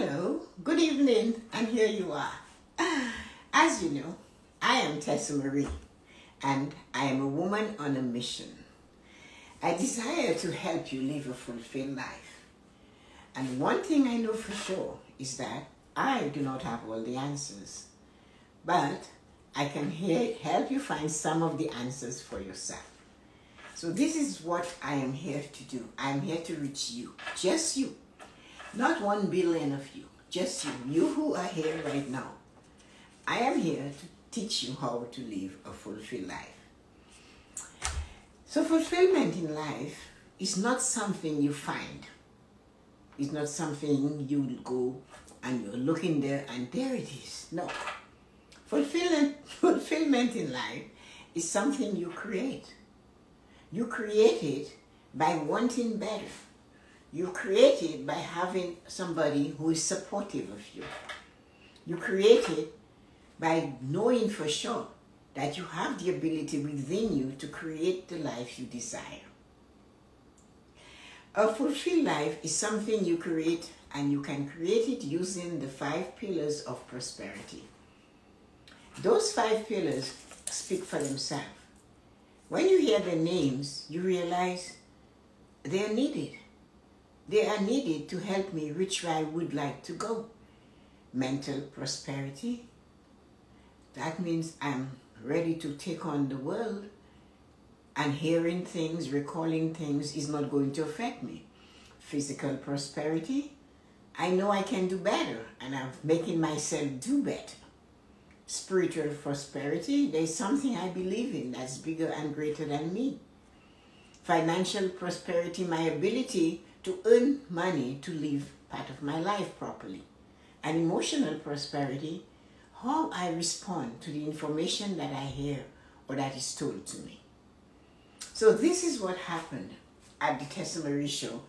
Hello, good evening, and here you are. As you know, I am Tessa Marie, and I am a woman on a mission. I desire to help you live a fulfilled life. And one thing I know for sure is that I do not have all the answers, but I can help you find some of the answers for yourself. So this is what I am here to do. I am here to reach you, just you. Not one billion of you, just you. You who are here right now. I am here to teach you how to live a fulfilled life. So fulfillment in life is not something you find. It's not something you will go and you're looking there and there it is. No. Fulfillment, fulfillment in life is something you create. You create it by wanting better. You create it by having somebody who is supportive of you. You create it by knowing for sure that you have the ability within you to create the life you desire. A fulfilled life is something you create and you can create it using the five pillars of prosperity. Those five pillars speak for themselves. When you hear the names, you realize they are needed. They are needed to help me reach where I would like to go. Mental prosperity. That means I'm ready to take on the world and hearing things, recalling things is not going to affect me. Physical prosperity. I know I can do better and I'm making myself do better. Spiritual prosperity. There's something I believe in that's bigger and greater than me. Financial prosperity, my ability to earn money to live part of my life properly. And emotional prosperity, how I respond to the information that I hear or that is told to me. So this is what happened at the testimony show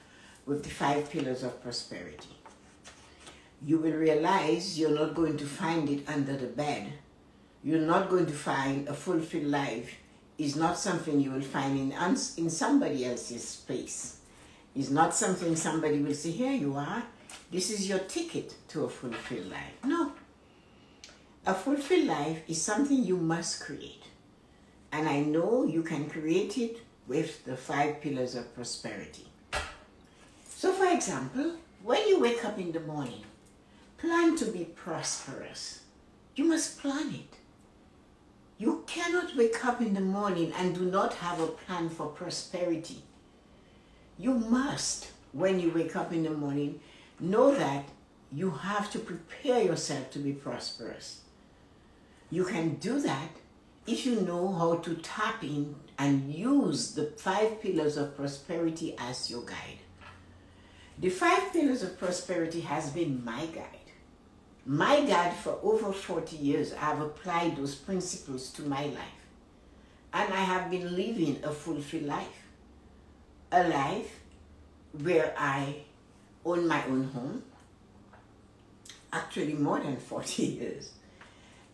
with the five pillars of prosperity. You will realize you're not going to find it under the bed. You're not going to find a fulfilled life is not something you will find in, in somebody else's space is not something somebody will say, here you are, this is your ticket to a fulfilled life. No. A fulfilled life is something you must create. And I know you can create it with the five pillars of prosperity. So for example, when you wake up in the morning, plan to be prosperous. You must plan it. You cannot wake up in the morning and do not have a plan for prosperity. You must, when you wake up in the morning, know that you have to prepare yourself to be prosperous. You can do that if you know how to tap in and use the five pillars of prosperity as your guide. The five pillars of prosperity has been my guide. My guide for over 40 years, I have applied those principles to my life. And I have been living a fulfilled life a life where I own my own home, actually more than 40 years.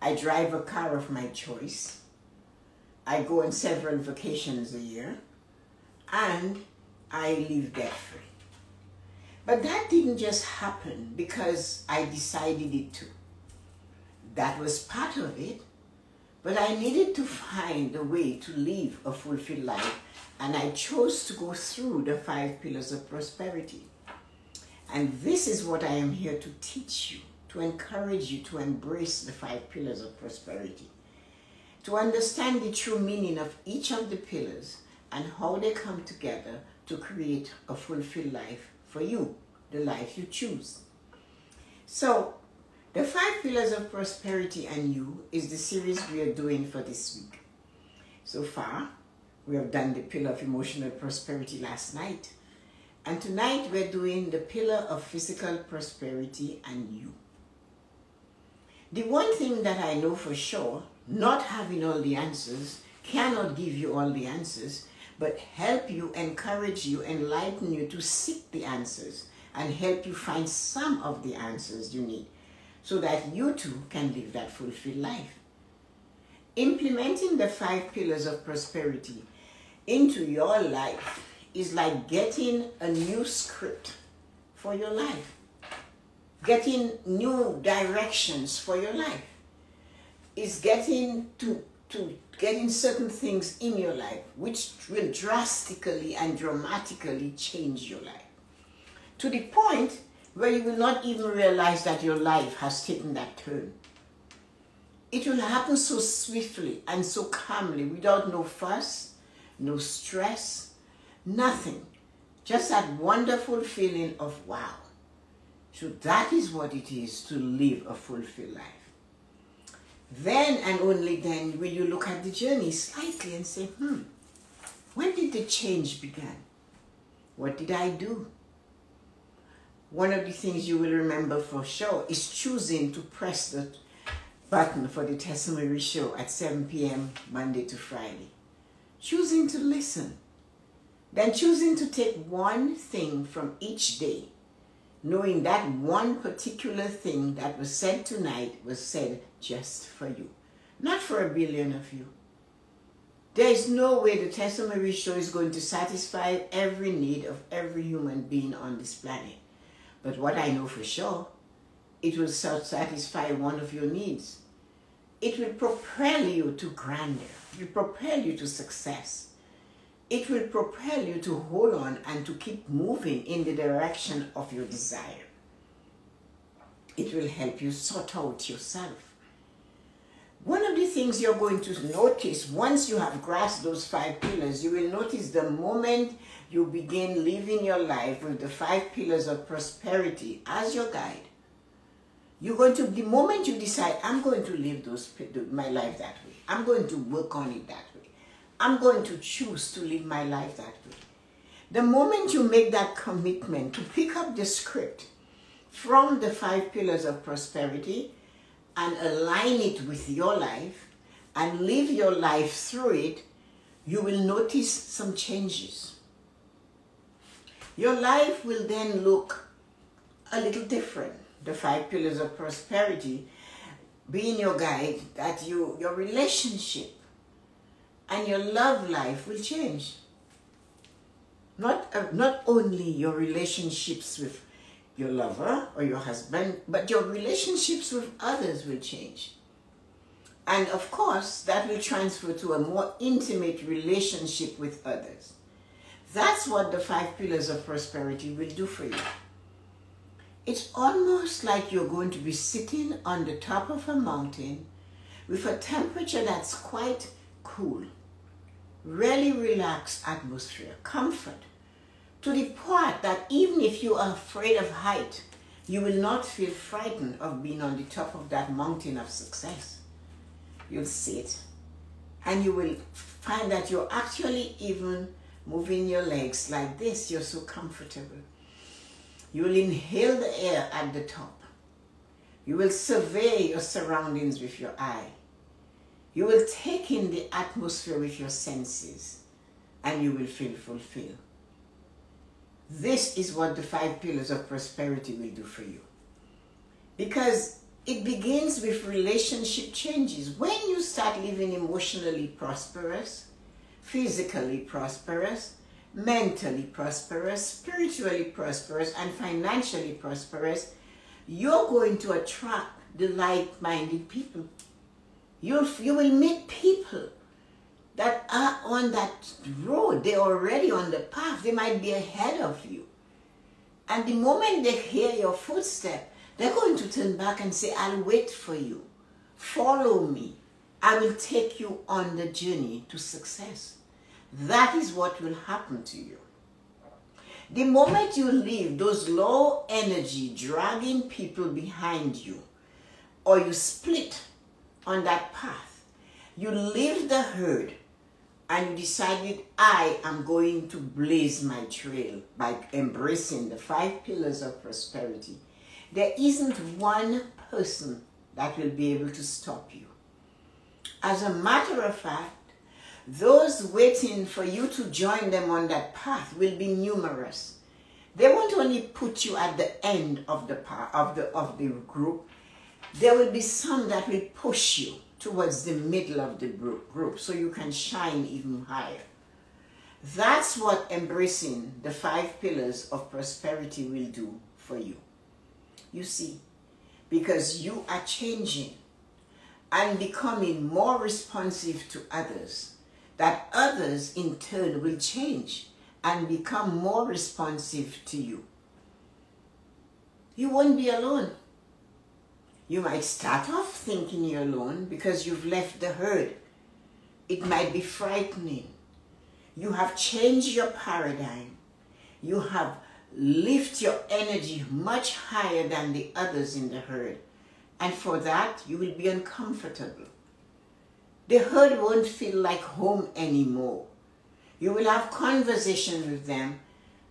I drive a car of my choice. I go on several vacations a year and I live debt free. But that didn't just happen because I decided it to. That was part of it, but I needed to find a way to live a fulfilled life and I chose to go through the five pillars of prosperity. And this is what I am here to teach you, to encourage you to embrace the five pillars of prosperity, to understand the true meaning of each of the pillars and how they come together to create a fulfilled life for you, the life you choose. So, the five pillars of prosperity and you is the series we are doing for this week. So far, we have done the pillar of emotional prosperity last night. And tonight we're doing the pillar of physical prosperity and you. The one thing that I know for sure, not having all the answers, cannot give you all the answers, but help you, encourage you, enlighten you to seek the answers and help you find some of the answers you need so that you too can live that fulfilled life. Implementing the five pillars of prosperity into your life is like getting a new script for your life. getting new directions for your life. is getting to to getting certain things in your life which will drastically and dramatically change your life. To the point where you will not even realize that your life has taken that turn. It will happen so swiftly and so calmly without no fuss, no stress, nothing. Just that wonderful feeling of wow. So that is what it is to live a fulfilled life. Then and only then will you look at the journey slightly and say, hmm, when did the change begin? What did I do? One of the things you will remember for sure is choosing to press the button for the testimony show at 7 p.m. Monday to Friday. Choosing to listen. Then choosing to take one thing from each day knowing that one particular thing that was said tonight was said just for you, not for a billion of you. There is no way the testimony show is going to satisfy every need of every human being on this planet. But what I know for sure, it will satisfy one of your needs. It will propel you to grandeur. It will propel you to success it will propel you to hold on and to keep moving in the direction of your desire. It will help you sort out yourself. One of the things you're going to notice once you have grasped those five pillars, you will notice the moment you begin living your life with the five pillars of prosperity as your guide. You're going to, the moment you decide, I'm going to live those, my life that way, I'm going to work on it that way I'm going to choose to live my life that way. The moment you make that commitment to pick up the script from the five pillars of prosperity and align it with your life and live your life through it, you will notice some changes. Your life will then look a little different. The five pillars of prosperity being your guide, that you your relationship and your love life will change. Not, uh, not only your relationships with your lover or your husband, but your relationships with others will change. And of course, that will transfer to a more intimate relationship with others. That's what the five pillars of prosperity will do for you. It's almost like you're going to be sitting on the top of a mountain with a temperature that's quite cool really relaxed atmosphere, comfort, to the point that even if you are afraid of height, you will not feel frightened of being on the top of that mountain of success. You'll sit and you will find that you're actually even moving your legs like this. You're so comfortable. You will inhale the air at the top. You will survey your surroundings with your eye. You will take in the atmosphere with your senses and you will feel fulfilled. This is what the five pillars of prosperity will do for you. Because it begins with relationship changes. When you start living emotionally prosperous, physically prosperous, mentally prosperous, spiritually prosperous, and financially prosperous, you're going to attract the like minded people You'll, you will meet people that are on that road. They're already on the path. They might be ahead of you. And the moment they hear your footstep, they're going to turn back and say, I'll wait for you. Follow me. I will take you on the journey to success. That is what will happen to you. The moment you leave those low energy dragging people behind you, or you split on that path. You leave the herd and you decided, I am going to blaze my trail by embracing the five pillars of prosperity. There isn't one person that will be able to stop you. As a matter of fact, those waiting for you to join them on that path will be numerous. They won't only put you at the end of the path, of the of the group, there will be some that will push you towards the middle of the group so you can shine even higher. That's what embracing the five pillars of prosperity will do for you. You see, because you are changing and becoming more responsive to others, that others in turn will change and become more responsive to you. You won't be alone. You might start off thinking you're alone because you've left the herd. It might be frightening. You have changed your paradigm. You have lift your energy much higher than the others in the herd. And for that, you will be uncomfortable. The herd won't feel like home anymore. You will have conversations with them,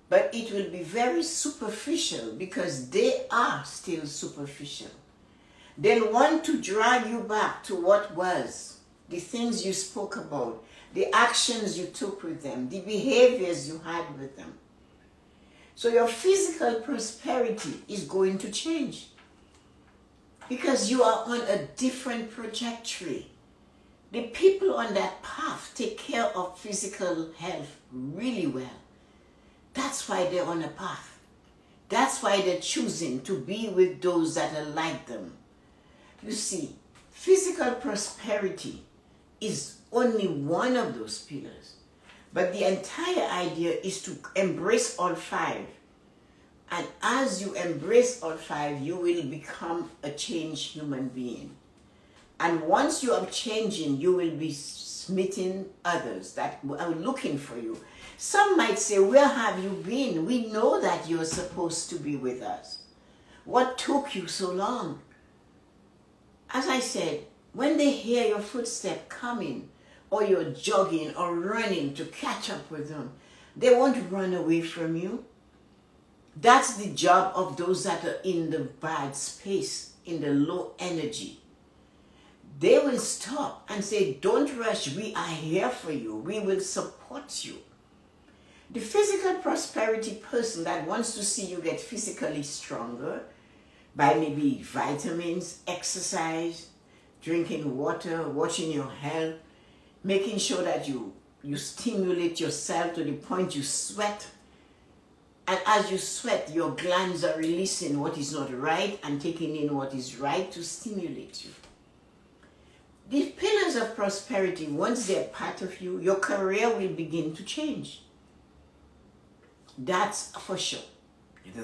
but it will be very superficial because they are still superficial. They'll want to drag you back to what was, the things you spoke about, the actions you took with them, the behaviors you had with them. So your physical prosperity is going to change because you are on a different trajectory. The people on that path take care of physical health really well. That's why they're on a path. That's why they're choosing to be with those that are like them. You see, physical prosperity is only one of those pillars. But the entire idea is to embrace all five. And as you embrace all five, you will become a changed human being. And once you are changing, you will be smitten others that are looking for you. Some might say, Where have you been? We know that you're supposed to be with us. What took you so long? As I said, when they hear your footstep coming, or you're jogging or running to catch up with them. They won't run away from you. That's the job of those that are in the bad space, in the low energy. They will stop and say, Don't rush, we are here for you, we will support you. The physical prosperity person that wants to see you get physically stronger by maybe vitamins, exercise, drinking water, watching your health, making sure that you you stimulate yourself to the point you sweat and as you sweat your glands are releasing what is not right and taking in what is right to stimulate you. The pillars of prosperity once they're part of you your career will begin to change. That's for sure.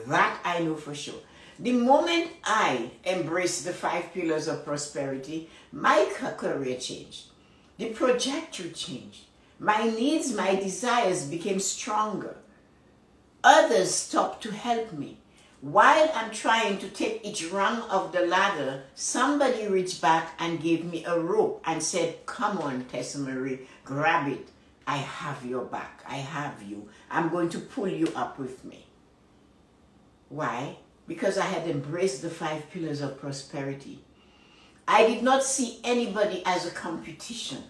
That i know for sure. The moment i embrace the five pillars of prosperity my career changed. The trajectory changed. My needs, my desires became stronger. Others stopped to help me. While I'm trying to take each rung of the ladder, somebody reached back and gave me a rope and said, Come on, Tessa Marie, grab it. I have your back. I have you. I'm going to pull you up with me. Why? Because I had embraced the five pillars of prosperity. I did not see anybody as a competition.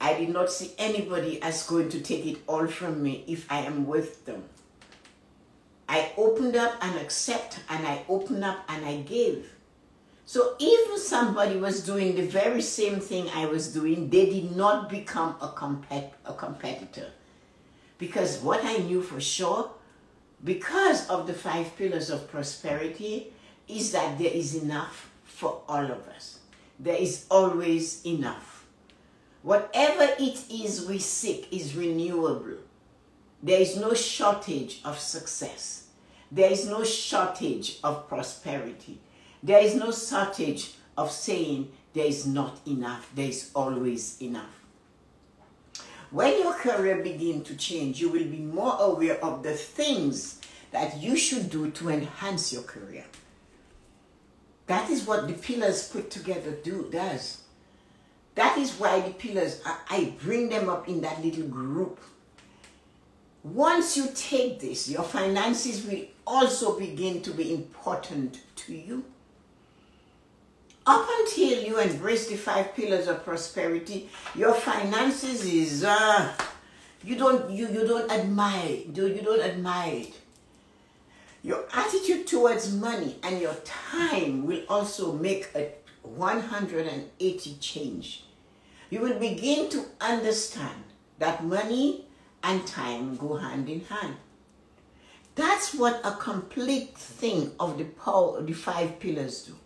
I did not see anybody as going to take it all from me if I am with them. I opened up and accept and I opened up and I gave. So even somebody was doing the very same thing I was doing, they did not become a, compet a competitor. Because what I knew for sure, because of the five pillars of prosperity, is that there is enough for all of us. There is always enough. Whatever it is we seek is renewable. There is no shortage of success. There is no shortage of prosperity. There is no shortage of saying there is not enough. There is always enough. When your career begins to change, you will be more aware of the things that you should do to enhance your career. That is what the pillars put together do does. That is why the pillars, I, I bring them up in that little group. Once you take this, your finances will also begin to be important to you. Up until you embrace the five pillars of prosperity, your finances is uh, you don't you you don't admire you, you don't admire it. Your attitude towards money and your time will also make a 180 change. You will begin to understand that money and time go hand in hand. That's what a complete thing of the power, the five pillars do.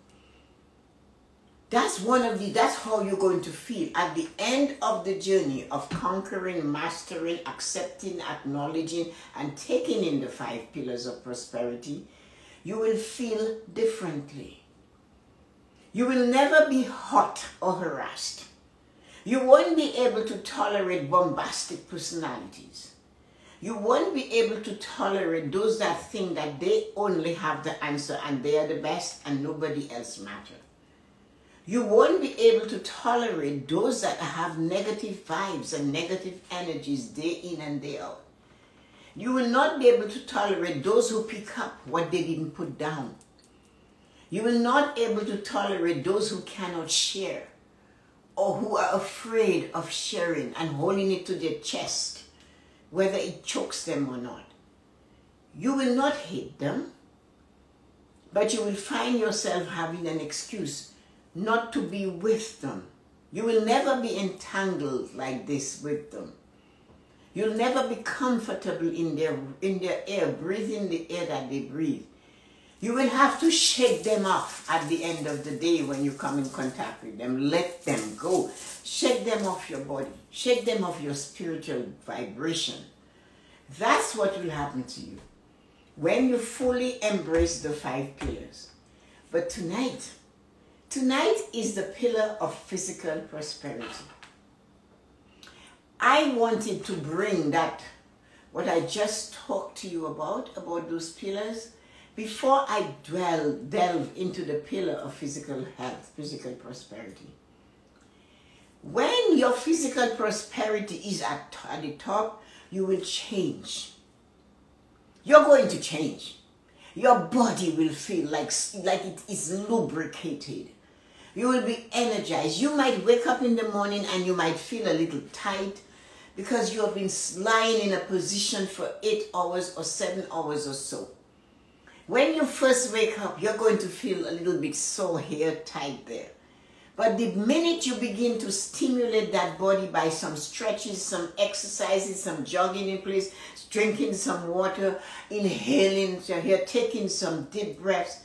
That's one of the, that's how you're going to feel at the end of the journey of conquering, mastering, accepting, acknowledging, and taking in the five pillars of prosperity. You will feel differently. You will never be hot or harassed. You won't be able to tolerate bombastic personalities. You won't be able to tolerate those that think that they only have the answer and they are the best and nobody else matters. You won't be able to tolerate those that have negative vibes and negative energies day in and day out. You will not be able to tolerate those who pick up what they didn't put down. You will not be able to tolerate those who cannot share or who are afraid of sharing and holding it to their chest, whether it chokes them or not. You will not hate them, but you will find yourself having an excuse not to be with them. You will never be entangled like this with them. You'll never be comfortable in their, in their air, breathing the air that they breathe. You will have to shake them off at the end of the day when you come in contact with them. Let them go. Shake them off your body. Shake them off your spiritual vibration. That's what will happen to you when you fully embrace the five pillars. But tonight, Tonight is the pillar of physical prosperity. I wanted to bring that, what I just talked to you about, about those pillars, before I dwell, delve into the pillar of physical health, physical prosperity. When your physical prosperity is at, at the top, you will change. You're going to change. Your body will feel like, like it is lubricated you will be energized. You might wake up in the morning and you might feel a little tight because you have been lying in a position for eight hours or seven hours or so. When you first wake up, you're going to feel a little bit sore here, tight there. But the minute you begin to stimulate that body by some stretches, some exercises, some jogging in place, drinking some water, inhaling, so here, taking some deep breaths,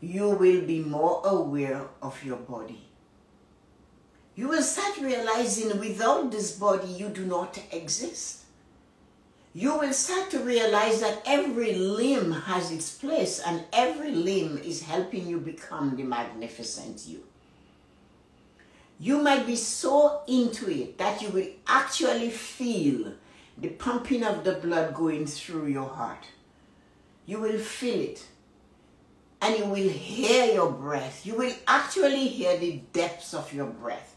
you will be more aware of your body. You will start realizing without this body, you do not exist. You will start to realize that every limb has its place and every limb is helping you become the magnificent you. You might be so into it that you will actually feel the pumping of the blood going through your heart. You will feel it and you will hear your breath. You will actually hear the depths of your breath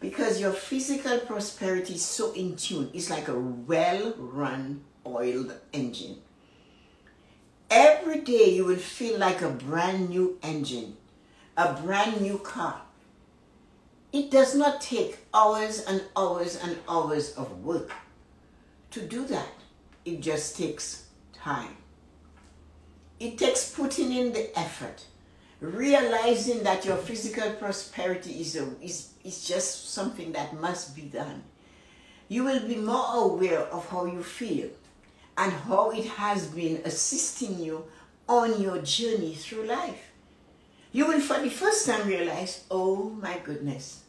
because your physical prosperity is so in tune. It's like a well run oiled engine. Every day you will feel like a brand new engine, a brand new car. It does not take hours and hours and hours of work to do that. It just takes time. It takes putting in the effort, realizing that your physical prosperity is, a, is, is just something that must be done. You will be more aware of how you feel and how it has been assisting you on your journey through life. You will for the first time realize, oh my goodness,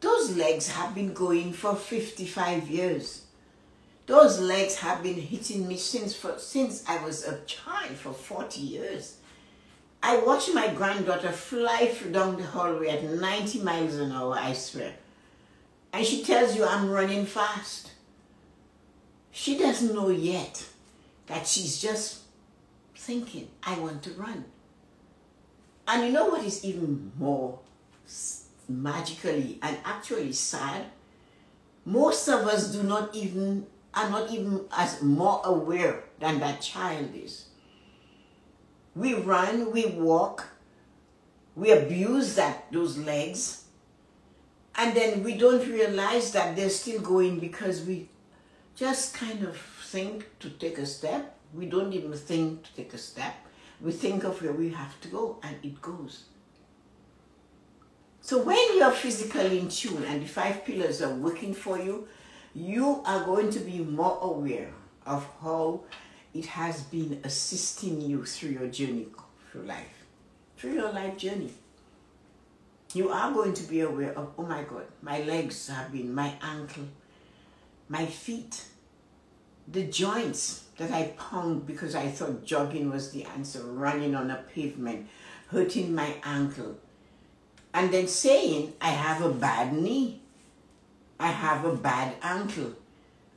those legs have been going for 55 years. Those legs have been hitting me since for, since I was a child for 40 years. I watch my granddaughter fly down the hallway at 90 miles an hour, I swear. And she tells you I'm running fast. She doesn't know yet that she's just thinking, I want to run. And you know what is even more magically and actually sad? Most of us do not even are not even as more aware than that child is. We run, we walk, we abuse that those legs, and then we don't realize that they're still going because we just kind of think to take a step. We don't even think to take a step. We think of where we have to go, and it goes. So when you're physically in tune and the five pillars are working for you, you are going to be more aware of how it has been assisting you through your journey through life, through your life journey. You are going to be aware of, oh my God, my legs have been, my ankle, my feet, the joints that I pound because I thought jogging was the answer, running on a pavement, hurting my ankle. And then saying, I have a bad knee, I have a bad ankle,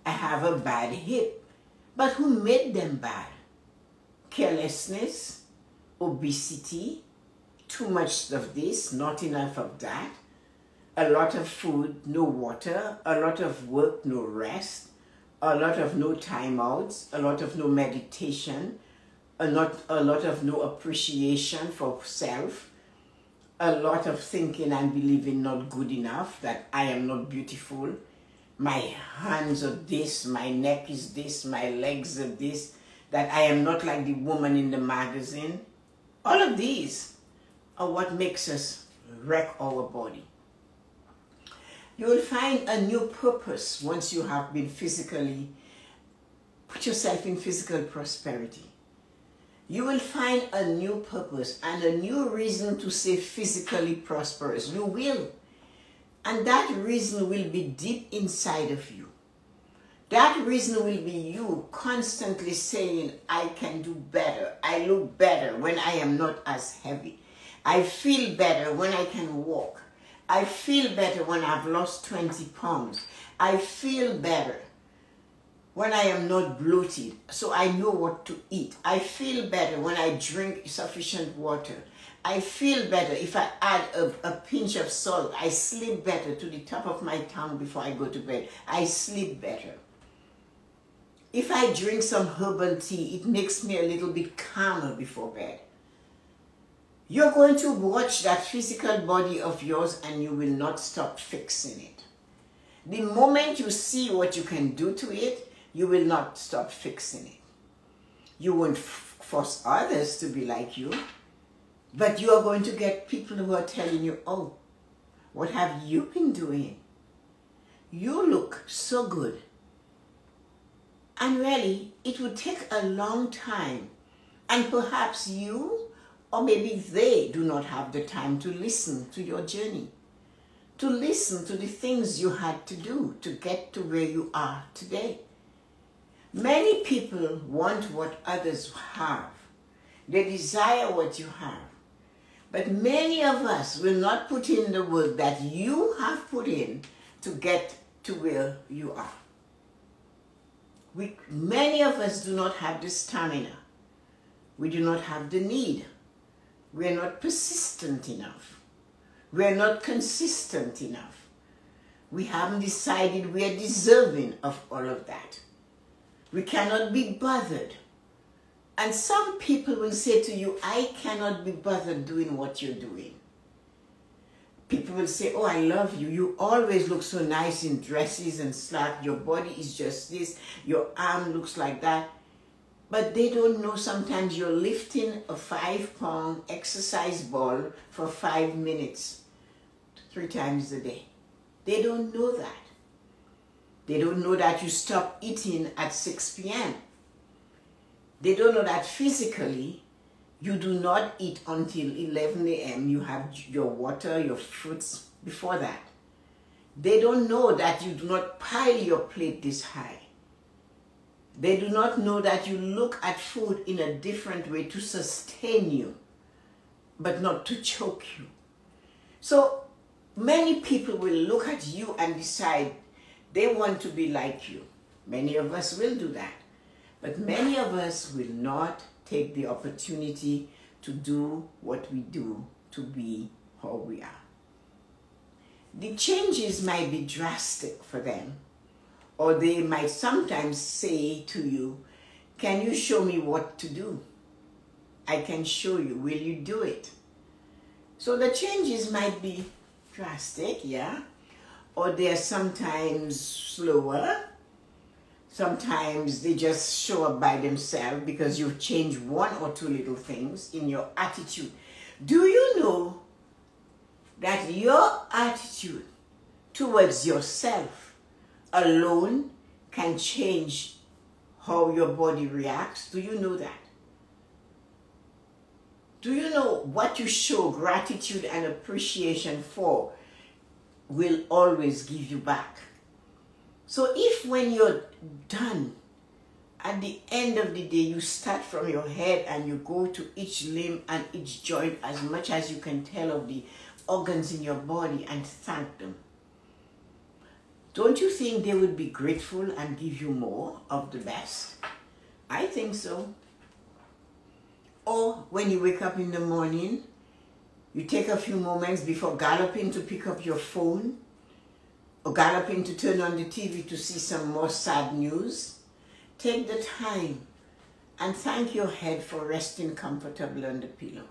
I have a bad hip. But who made them bad? Carelessness, obesity, too much of this, not enough of that, a lot of food, no water, a lot of work, no rest, a lot of no timeouts, a lot of no meditation, a lot, a lot of no appreciation for self, a lot of thinking and believing not good enough, that I am not beautiful, my hands are this, my neck is this, my legs are this, that I am not like the woman in the magazine. All of these are what makes us wreck our body. You will find a new purpose once you have been physically, put yourself in physical prosperity. You will find a new purpose and a new reason to say physically prosperous. You will. And that reason will be deep inside of you. That reason will be you constantly saying, I can do better. I look better when I am not as heavy. I feel better when I can walk. I feel better when I've lost 20 pounds. I feel better when I am not bloated, so I know what to eat. I feel better when I drink sufficient water. I feel better if I add a, a, pinch of salt. I sleep better to the top of my tongue before I go to bed. I sleep better. If I drink some herbal tea, it makes me a little bit calmer before bed. You're going to watch that physical body of yours and you will not stop fixing it. The moment you see what you can do to it, you will not stop fixing it. You won't force others to be like you. But you are going to get people who are telling you, oh, what have you been doing? You look so good. And really, it would take a long time. And perhaps you, or maybe they, do not have the time to listen to your journey. To listen to the things you had to do to get to where you are today. Many people want what others have. They desire what you have. But many of us will not put in the work that you have put in to get to where you are. We, many of us do not have the stamina. We do not have the need. We are not persistent enough. We are not consistent enough. We haven't decided we are deserving of all of that. We cannot be bothered and some people will say to you, I cannot be bothered doing what you're doing. People will say, oh, I love you. You always look so nice in dresses and slack. Your body is just this. Your arm looks like that. But they don't know sometimes you're lifting a five pound exercise ball for five minutes, three times a day. They don't know that. They don't know that you stop eating at 6 p.m. They don't know that physically, you do not eat until 11 a.m. You have your water, your fruits before that. They don't know that you do not pile your plate this high. They do not know that you look at food in a different way to sustain you, but not to choke you. So many people will look at you and decide they want to be like you. Many of us will do that. But many of us will not take the opportunity to do what we do to be how we are. The changes might be drastic for them, or they might sometimes say to you, Can you show me what to do? I can show you. Will you do it? So the changes might be drastic, yeah, or they're sometimes slower Sometimes they just show up by themselves because you've changed one or two little things in your attitude. Do you know that your attitude towards yourself alone can change how your body reacts? Do you know that? Do you know what you show gratitude and appreciation for will always give you back? So if when you're done, at the end of the day, you start from your head and you go to each limb and each joint as much as you can tell of the organs in your body and thank them. Don't you think they would be grateful and give you more of the best? I think so. Or when you wake up in the morning, you take a few moments before galloping to pick up your phone galloping to turn on the TV to see some more sad news. Take the time and thank your head for resting comfortably on the pillow.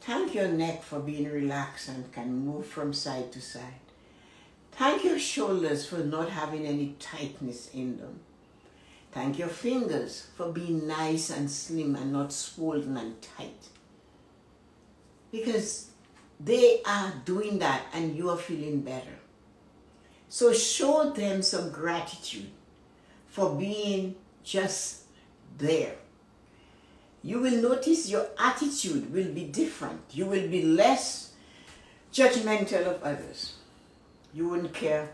Thank your neck for being relaxed and can move from side to side. Thank your shoulders for not having any tightness in them. Thank your fingers for being nice and slim and not swollen and tight. Because they are doing that and you are feeling better. So show them some gratitude for being just there. You will notice your attitude will be different. You will be less judgmental of others. You won't care.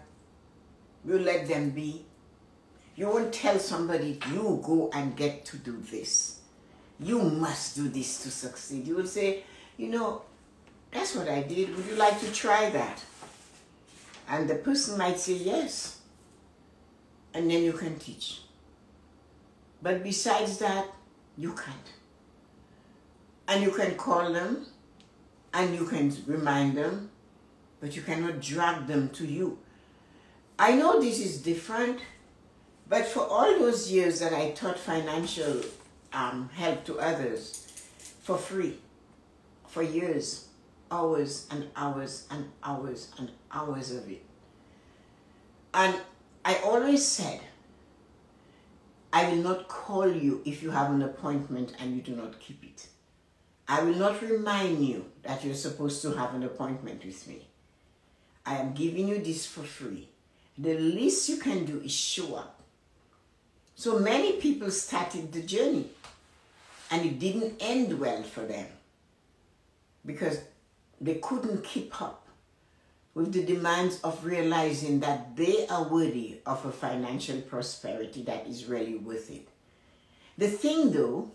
You let them be. You won't tell somebody, you go and get to do this. You must do this to succeed. You will say, you know, that's what I did. Would you like to try that? And the person might say yes. And then you can teach. But besides that, you can't. And you can call them and you can remind them, but you cannot drag them to you. I know this is different but for all those years that I taught financial um, help to others for free, for years, hours and hours and hours and hours of it. And I always said, I will not call you if you have an appointment and you do not keep it. I will not remind you that you're supposed to have an appointment with me. I am giving you this for free. The least you can do is show up so many people started the journey and it didn't end well for them because they couldn't keep up with the demands of realizing that they are worthy of a financial prosperity that is really worth it. The thing though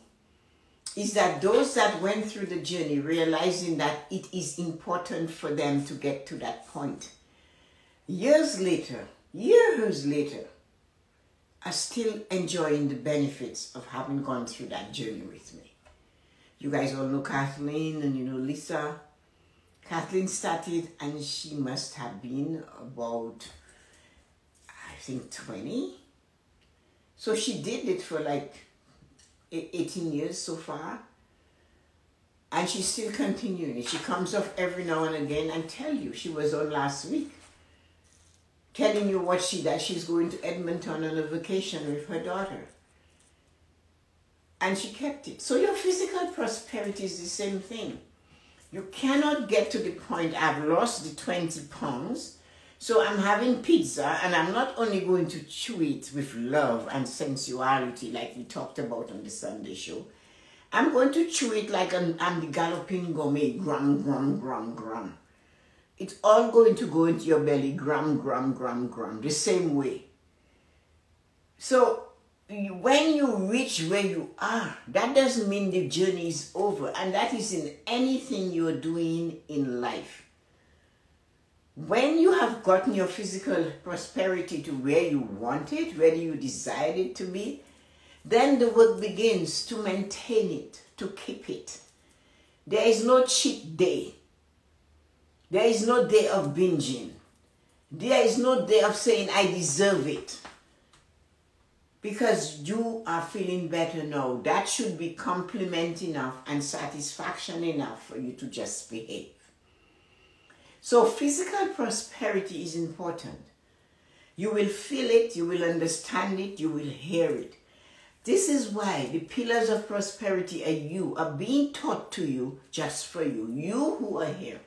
is that those that went through the journey realizing that it is important for them to get to that point. Years later, years later, are still enjoying the benefits of having gone through that journey with me. You guys all know Kathleen and you know Lisa. Kathleen started and she must have been about, I think 20. So she did it for like 18 years so far. And she's still continuing. She comes off every now and again and tell you. She was on last week telling you what she does. she's going to Edmonton on a vacation with her daughter. And she kept it. So your physical prosperity is the same thing. You cannot get to the point I've lost the 20 pounds, so I'm having pizza and I'm not only going to chew it with love and sensuality like we talked about on the Sunday show. I'm going to chew it like I'm, I'm the galloping gourmet, gram, gram, gram, gram it's all going to go into your belly, gram, gram, gram, gram, the same way. So when you reach where you are, that doesn't mean the journey is over. And that is in anything you're doing in life. When you have gotten your physical prosperity to where you want it, where you desire it to be, then the work begins to maintain it, to keep it. There is no cheat day. There is no day of binging. There is no day of saying, I deserve it. Because you are feeling better now. That should be compliment enough and satisfaction enough for you to just behave. So physical prosperity is important. You will feel it, you will understand it, you will hear it. This is why the pillars of prosperity are you, are being taught to you just for you. You who are here.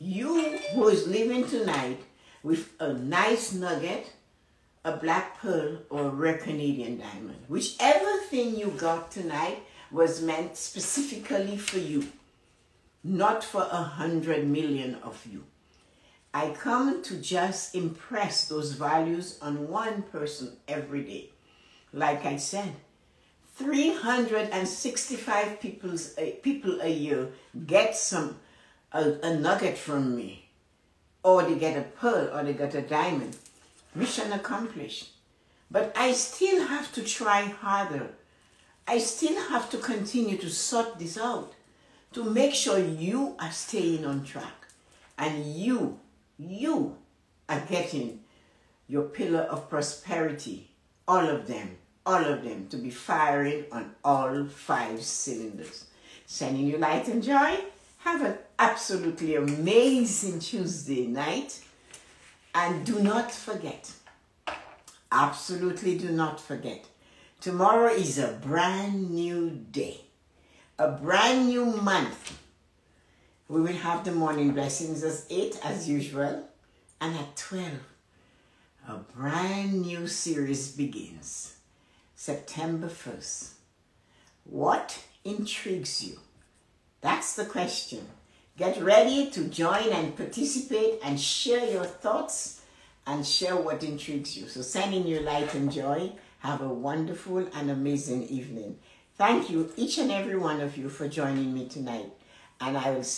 You who is living tonight with a nice nugget, a black pearl, or a rare Canadian diamond. Whichever thing you got tonight was meant specifically for you, not for a hundred million of you. I come to just impress those values on one person every day. Like I said, 365 people's, uh, people a year get some a, a nugget from me, or they get a pearl, or they get a diamond. Mission accomplished. But I still have to try harder. I still have to continue to sort this out to make sure you are staying on track and you, you are getting your pillar of prosperity, all of them, all of them to be firing on all five cylinders. Sending you light and joy. Have an absolutely amazing Tuesday night. And do not forget, absolutely do not forget, tomorrow is a brand new day, a brand new month. We will have the morning blessings at 8 as usual, and at 12, a brand new series begins, September 1st. What intrigues you? That's the question. Get ready to join and participate and share your thoughts and share what intrigues you. So send in your light and joy. Have a wonderful and amazing evening. Thank you, each and every one of you, for joining me tonight. And I will see